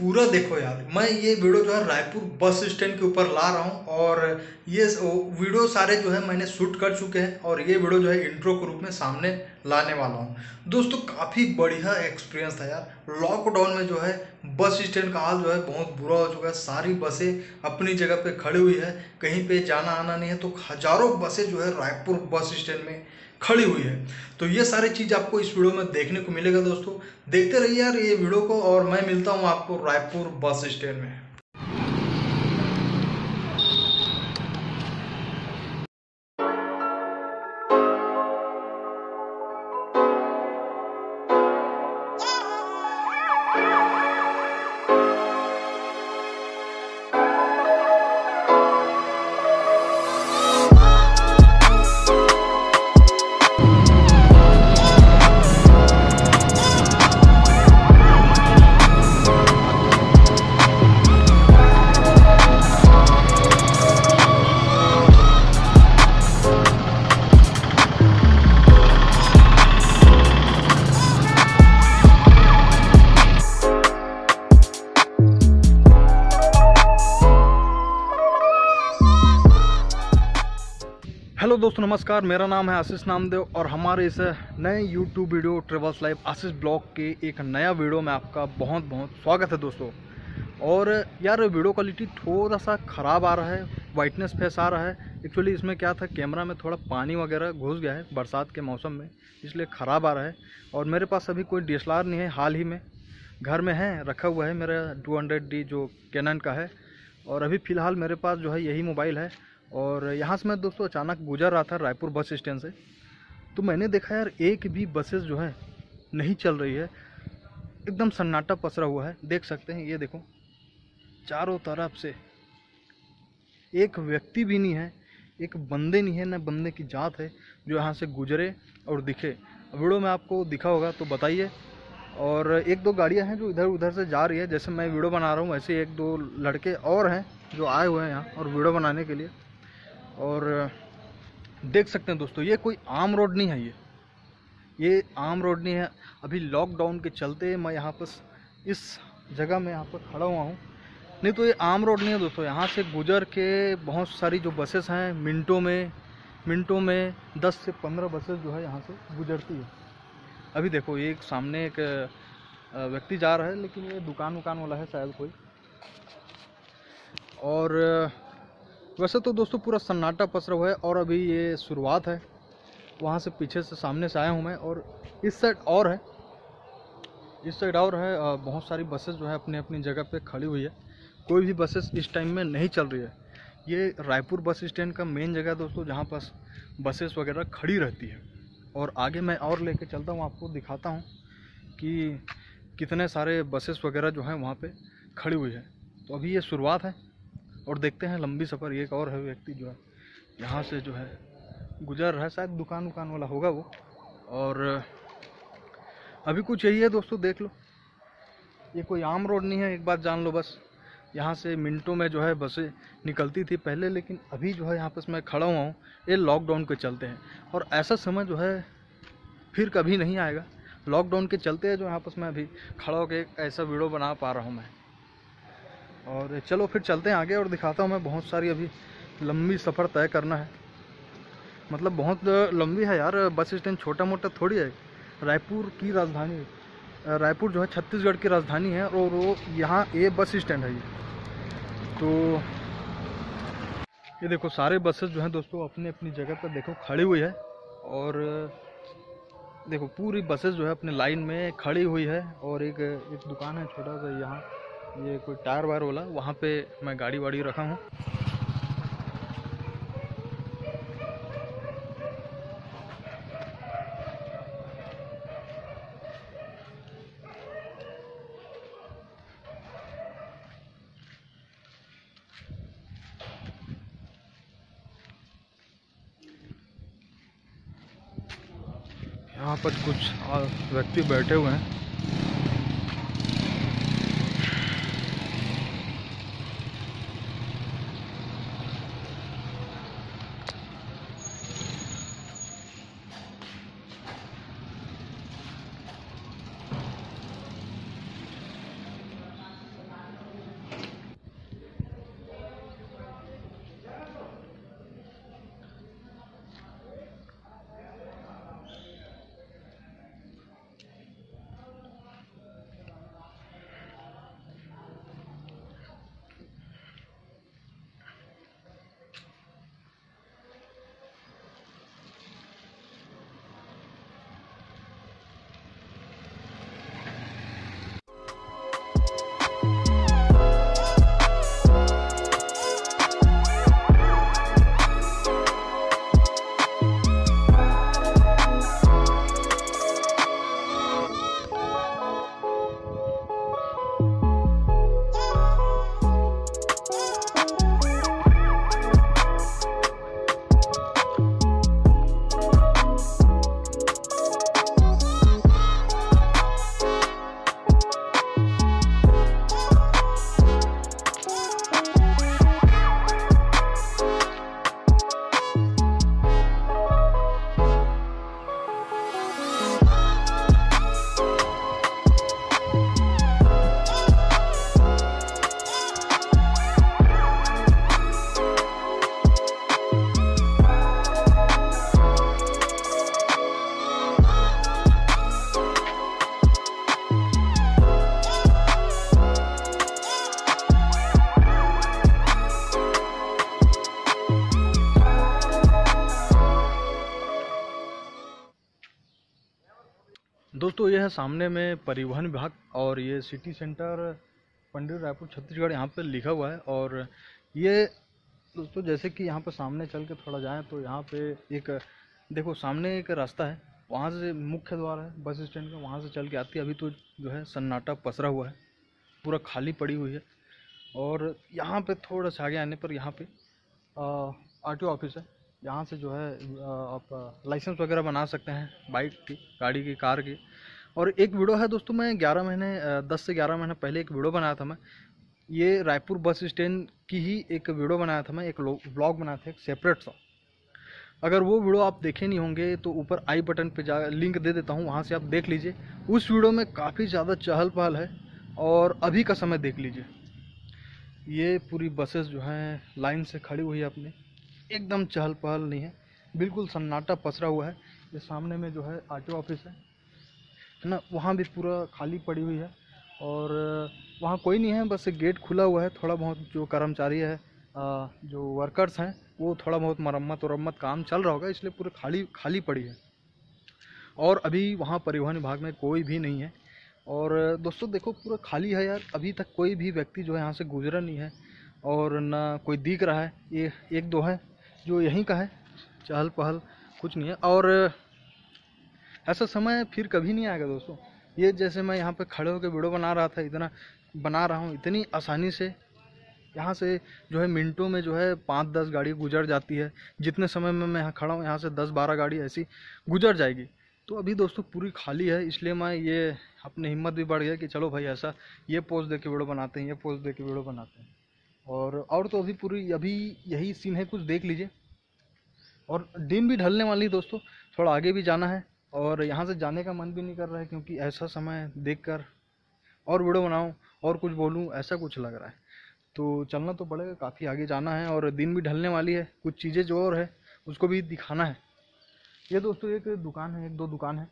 पूरा देखो यार। मैं ये वीडियो जो है रायपुर बस स्टैंड के ऊपर ला रहा हूँ और ये वीडियो सारे जो है मैंने शूट कर चुके हैं और ये वीडियो जो है इंट्रो के रूप में सामने लाने वाला हूँ। दोस्तों, काफ़ी बढ़िया एक्सपीरियंस था यार। लॉकडाउन में जो है बस स्टैंड का हाल जो है बहुत बुरा हो चुका है। सारी बसें अपनी जगह पे खड़ी हुई है। कहीं पे जाना आना नहीं है। तो हज़ारों बसें जो है रायपुर बस स्टैंड में खड़ी हुई है। तो ये सारी चीज़ आपको इस वीडियो में देखने को मिलेगा दोस्तों। देखते रहिए यार ये वीडियो को और मैं मिलता हूँ आपको रायपुर बस स्टैंड में। हेलो दोस्तों, नमस्कार। मेरा नाम है आशीष नामदेव और हमारे इस नए YouTube video travels life Ashish blog के एक नया वीडियो में आपका बहुत बहुत स्वागत है दोस्तों। और यार, वीडियो क्वालिटी थोड़ा सा ख़राब आ रहा है वाइटनेस फेस आ रहा है। एक्चुअली इसमें क्या था कैमरा में थोड़ा पानी वगैरह घुस गया है बरसात के मौसम में, इसलिए ख़राब आ रहा है। और मेरे पास अभी कोई डीएसएलआर नहीं है हाल ही में। घर में है, रखा हुआ है मेरा टू जो कैनन का है। और अभी फ़िलहाल मेरे पास जो है यही मोबाइल है। और यहाँ से मैं दोस्तों अचानक गुजर रहा था रायपुर बस स्टैंड से। तो मैंने देखा यार, एक भी बसेस जो है, नहीं चल रही है। एकदम सन्नाटा पसरा हुआ है। देख सकते हैं, ये देखो। चारों तरफ़ से एक व्यक्ति भी नहीं है, एक बंदे नहीं है, न बंदे की जात है जो यहाँ से गुजरे और दिखे। वीडियो में आपको दिखा होगा तो बताइए। और एक दो गाड़ियाँ हैं जो इधर उधर से जा रही है। जैसे मैं वीडियो बना रहा हूँ, वैसे एक दो लड़के और हैं जो आए हुए हैं यहाँ, और वीडियो बनाने के लिए। और देख सकते हैं दोस्तों, ये कोई आम रोड नहीं है ये। ये आम रोड नहीं है। अभी लॉकडाउन के चलते मैं यहाँ पर इस जगह में यहाँ पर खड़ा हुआ हूँ। नहीं तो ये आम रोड नहीं है दोस्तों, यहाँ से गुजर के बहुत सारी जो बसेस हैं, मिनटों में मिनटों में 10 से 15 बसेस जो है यहाँ से गुजरती है। अभी देखो, ये एक सामने एक व्यक्ति जा रहा है, लेकिन ये दुकान वकान वाला है शायद कोई। और वैसे तो दोस्तों पूरा सन्नाटा पसरा हुआ है और अभी ये शुरुआत है। वहाँ से पीछे से सामने से आया हूँ मैं और इस साइड और है। इस साइड और है बहुत सारी बसेस जो है अपनी अपनी जगह पे खड़ी हुई है। कोई भी बसेस इस टाइम में नहीं चल रही है। ये रायपुर बस स्टैंड का मेन जगह दोस्तों, जहाँ पास बसेस वगैरह खड़ी रहती है। और आगे मैं और लेके चलता हूँ, आपको दिखाता हूँ कि कितने सारे बसेस वगैरह जो हैं वहाँ पे खड़ी हुई है। तो अभी ये शुरुआत है। और देखते हैं लंबी सफ़र, एक और है व्यक्ति जो है, यहाँ से जो है गुजर रहा है, शायद दुकान वुकान वाला होगा वो। और, अभी कुछ यही है दोस्तों, देख लो। ये कोई आम रोड नहीं है, एक बात जान लो बस। यहाँ से मिनटों में जो है बसें निकलती थी पहले, लेकिन अभी जो है यहाँ पर मैं खड़ा हुआ हूँ, ये लॉकडाउन के चलते हैं। और ऐसा समय जो है फिर कभी नहीं आएगा। लॉकडाउन के चलते जो यहाँ पर मैं अभी खड़ा होकर ऐसा वीडियो बना पा रहा हूँ मैं। और चलो फिर चलते हैं आगे और दिखाता हूँ मैं बहुत सारी अभी लंबी सफ़र तय करना है। मतलब बहुत लंबी है यार, बस स्टैंड छोटा मोटा थोड़ी है। रायपुर की राजधानी, रायपुर जो है छत्तीसगढ़ की राजधानी है और वो यहाँ ये बस स्टैंड है ये। तो ये देखो सारे बसेस जो हैं दोस्तों अपनी अपनी जगह पर देखो खड़ी हुई है और देखो पूरी बसेस जो है अपने लाइन में खड़ी हुई है और एक एक दुकान है छोटा सा यहाँ। ये कोई टायर वायर वाला, वहाँ पे मैं गाड़ी वाड़ी रखा हूँ। यहाँ पर कुछ व्यक्ति बैठे हुए हैं। है सामने में परिवहन विभाग और ये सिटी सेंटर पंडित रायपुर छत्तीसगढ़ यहाँ पे लिखा हुआ है और ये दोस्तों जैसे कि यहाँ पे सामने चल के थोड़ा जाएँ तो यहाँ पे एक, देखो सामने एक रास्ता है, वहाँ से मुख्य द्वार है, बस स्टैंड का वहाँ से चल के आती है। अभी तो जो है सन्नाटा पसरा हुआ है, पूरा खाली पड़ी हुई है और यहाँ पे थोड़ा सा आगे आने पर यहाँ पे आर टी ऑफ़िस है। यहाँ से जो है आप लाइसेंस वगैरह बना सकते हैं बाइक की, गाड़ी की कार की। और एक वीडियो है दोस्तों, मैं 11 महीने 10 से 11 महीने पहले एक वीडियो बनाया था मैं। ये रायपुर बस स्टैंड की ही एक वीडियो बनाया था मैं, एक ब्लॉग बनाया था, एक सेपरेट सा। अगर वो वीडियो आप देखे नहीं होंगे तो ऊपर आई बटन पे जा, लिंक दे देता हूँ, वहाँ से आप देख लीजिए। उस वीडियो में काफ़ी ज़्यादा चहल पहल है, और अभी का समय देख लीजिए। ये पूरी बसेस जो हैं, लाइन से खड़ी हुई है अपने। एकदम चहल पहल नहीं है, बिल्कुल सन्नाटा पसरा हुआ है। ये सामने में जो है आर ऑफ़िस है। है ना, वहाँ भी पूरा खाली पड़ी हुई है और, वहाँ कोई नहीं है, बस गेट खुला हुआ है, थोड़ा बहुत जो कर्मचारी है जो वर्कर्स हैं, वो थोड़ा बहुत मरम्मत वरम्मत काम चल रहा होगा, इसलिए पूरे खाली खाली पड़ी है। और अभी वहाँ परिवहन विभाग में कोई भी नहीं है। और, दोस्तों देखो, पूरा खाली है यार, अभी तक कोई भी व्यक्ति जो है यहाँ से गुजरा नहीं है, और ना कोई दिख रहा है, ये एक दो है, जो यहीं का है चहल पहल कुछ नहीं है। और ऐसा समय फिर कभी नहीं आएगा दोस्तों। ये जैसे मैं यहाँ पे खड़े होकर वीडियो बना रहा था, इतना बना रहा हूँ, इतनी आसानी से। यहाँ से जो है मिनटों में जो है पाँच दस गाड़ी गुजर जाती है। जितने समय में मैं यहाँ खड़ा हूँ, यहाँ से दस बारह गाड़ी ऐसी गुजर जाएगी। तो अभी दोस्तों पूरी खाली है, इसलिए मैं ये अपनी हिम्मत भी बढ़ गया कि चलो भाई ऐसा, ये पोज दे के वीडियो बनाते हैं, ये पोज दे के वीडियो बनाते हैं। और और तो अभी पूरी, अभी यही सीन है, कुछ देख लीजिए। और दिन भी ढलने वाली दोस्तों, थोड़ा आगे भी जाना है। और यहाँ से जाने का मन भी नहीं कर रहा है क्योंकि ऐसा समय देखकर और वीडियो बनाऊँ और कुछ बोलूँ, ऐसा कुछ लग रहा है। तो चलना तो पड़ेगा, काफ़ी आगे जाना है और दिन भी ढलने वाली है। कुछ चीज़ें जो और है, उसको भी दिखाना है। ये दोस्तों एक दुकान है, एक दो दुकान है।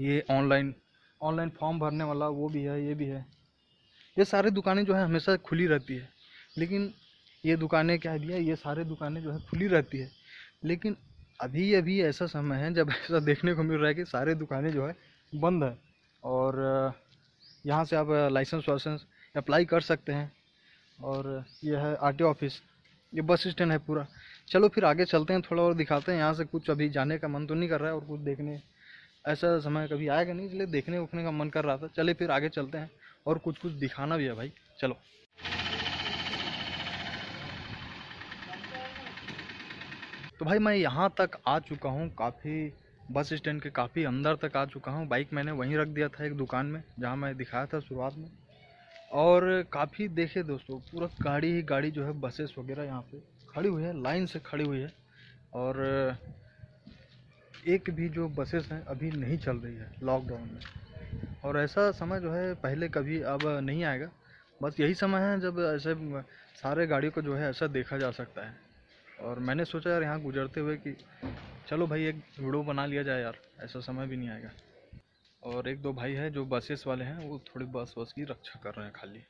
ये ऑनलाइन ऑनलाइन फॉर्म भरने वाला वो भी है, ये भी है। ये सारी दुकानें जो है, हमेशा खुली रहती है। लेकिन ये दुकानें क्या है भैया ये सारे दुकानें जो है, खुली रहती है। लेकिन अभी अभी ऐसा समय है, जब ऐसा देखने को मिल रहा है कि सारे दुकानें जो है बंद है और यहाँ से आप लाइसेंस वाइसेंस अप्लाई कर सकते हैं और ये है आरटीओ ऑफ़िस, ये बस स्टैंड है पूरा। चलो फिर आगे चलते हैं, थोड़ा और दिखाते हैं, यहाँ से कुछ अभी जाने का मन तो नहीं कर रहा है और कुछ देखने, ऐसा समय कभी आएगा नहीं, इसलिए देखने उखने का मन कर रहा था। चले फिर आगे चलते हैं और कुछ कुछ दिखाना भी है भाई, चलो। तो भाई मैं यहाँ तक आ चुका हूँ, काफ़ी बस स्टैंड के काफ़ी अंदर तक आ चुका हूँ। बाइक मैंने वहीं रख दिया था एक दुकान में, जहाँ मैं दिखाया था शुरुआत में। और काफ़ी देखे दोस्तों, पूरा गाड़ी ही गाड़ी जो है, बसेस वगैरह यहाँ पे खड़ी हुई है, लाइन से खड़ी हुई है। और एक भी जो बसेस हैं, अभी नहीं चल रही है लॉकडाउन में। और ऐसा समय जो है, पहले कभी अब नहीं आएगा। बस यही समय है जब ऐसे सारे गाड़ियों को जो है, ऐसा देखा जा सकता है। और मैंने सोचा यार यहाँ गुजरते हुए कि चलो भाई एक वीडियो बना लिया जाए यार, ऐसा समय भी नहीं आएगा। और एक दो भाई हैं जो बसेस वाले हैं, वो थोड़ी बस बस की रक्षा कर रहे हैं खाली।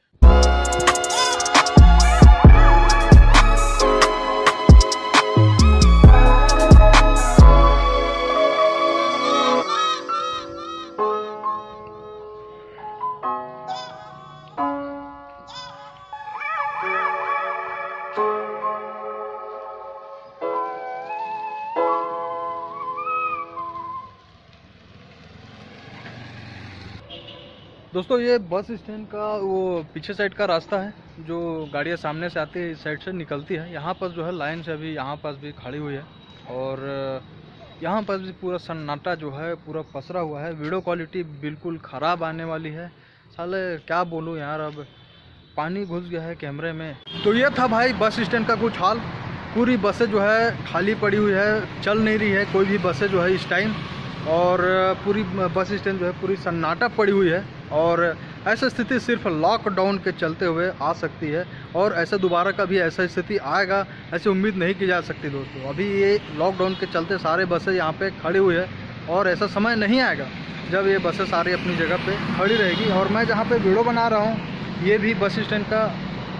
दोस्तों, ये बस स्टैंड का, वो पीछे साइड का रास्ता है, जो गाड़ियाँ सामने से आती है, इस साइड से निकलती है। यहाँ पर जो है, लाइन से अभी यहाँ पास भी खड़ी हुई है। और यहाँ पर भी पूरा सन्नाटा जो है, पूरा पसरा हुआ है। वीडियो क्वालिटी बिल्कुल ख़राब आने वाली है। साले, क्या बोलूँ यार, अब पानी घुस गया है कैमरे में। तो ये था भाई, बस स्टैंड का कुछ हाल। पूरी बसें जो है, खाली पड़ी हुई है, चल नहीं रही है कोई भी बसें जो है, इस टाइम। और, पूरी बस स्टैंड जो है, पूरी सन्नाटा पड़ी हुई है। और ऐसा स्थिति सिर्फ़ लॉकडाउन के चलते हुए आ सकती है और ऐसा दोबारा कभी ऐसा स्थिति आएगा, ऐसी उम्मीद नहीं की जा सकती दोस्तों। अभी ये लॉकडाउन के चलते सारे बसें यहाँ पे खड़ी हुई है और ऐसा समय नहीं आएगा जब ये बसें सारी अपनी जगह पे खड़ी रहेगी। और मैं जहाँ पे वीडियो बना रहा हूँ, ये भी बस स्टैंड का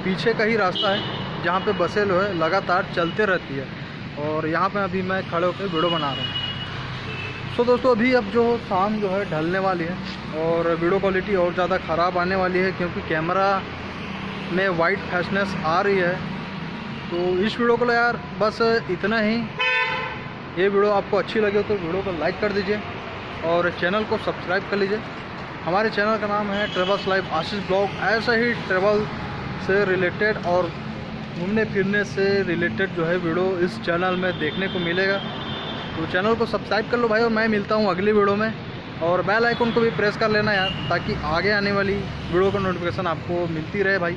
पीछे का ही रास्ता है, जहाँ पे बसें जो है लगातार चलते रहती है। और यहाँ पे अभी मैं खड़े होकर वीडियो बना रहा हूँ। सो दोस्तों, अभी अब जो शाम जो है ढलने वाली है और वीडियो क्वालिटी और ज़्यादा ख़राब आने वाली है क्योंकि कैमरा में वाइट फ्रेशनेस आ रही है। तो इस वीडियो को यार, बस इतना ही। ये वीडियो आपको अच्छी लगे तो वीडियो को लाइक कर दीजिए और चैनल को सब्सक्राइब कर लीजिए। हमारे चैनल का नाम है ट्रेवल्स लाइफ आशीष ब्लॉग ऐसा ही ट्रेवल से रिलेटेड और घूमने फिरने से रिलेटेड जो है वीडियो इस चैनल में देखने को मिलेगा। तो चैनल को सब्सक्राइब कर लो भाई, और मैं मिलता हूँ अगली वीडियो में। और बेल आइकन को भी प्रेस कर लेना यार, ताकि आगे आने वाली वीडियो का नोटिफिकेशन आपको मिलती रहे भाई।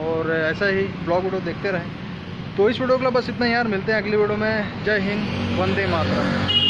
और ऐसा ही ब्लॉग वीडियो देखते रहें। तो इस वीडियो के लिए बस इतना यार, मिलते हैं अगली वीडियो में। जय हिंद, वंदे मातरम।